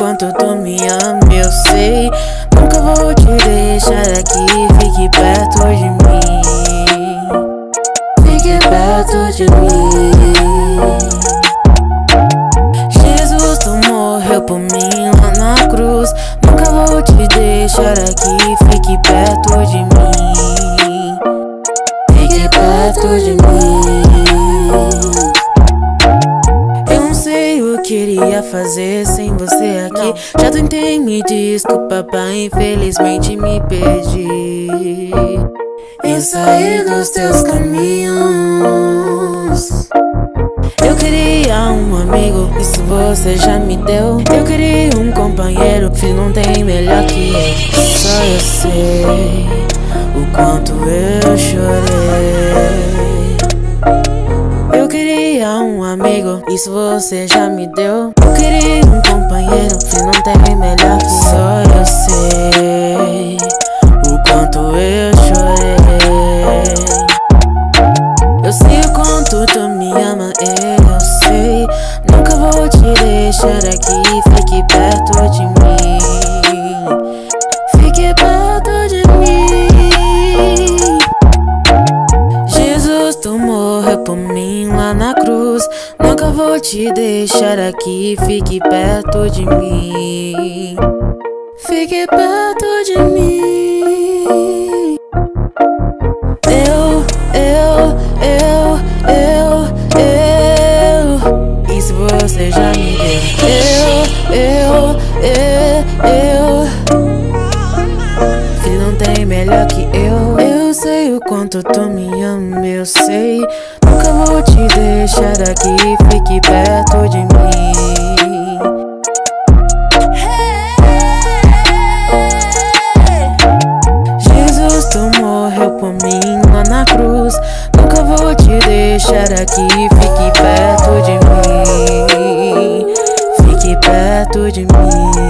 quanto tu me ama, eu sei. Nunca vou te deixar aqui, fique perto de mim. Fique perto de mim. Aqui, fique perto de mim. Fique perto de mim queria fazer sem você aqui. Já tentei, me desculpa, pai, infelizmente me perdi. Eu saí dos teus caminhos. Eu queria amigo, isso você já me deu. Eu queria um companheiro, que não tem melhor que eu. Só eu sei o quanto eu chorei um amigo, isso você já me deu. Eu queria um companheiro, que não tem melhor que só eu sei quanto tu me ama, eu sei. Nunca vou te deixar aqui, fique perto de mim. Fique perto de mim. Jesus, tu morreu por mim lá na cruz. Nunca vou te deixar aqui, fique perto de mim. Fique perto de mim. Melhor que eu. Eu sei o quanto tu me ama, eu sei. Nunca vou te deixar aqui, fique perto de mim. Jesus, tu morreu por mim lá na cruz. Nunca vou te deixar aqui, fique perto de mim. Fique perto de mim.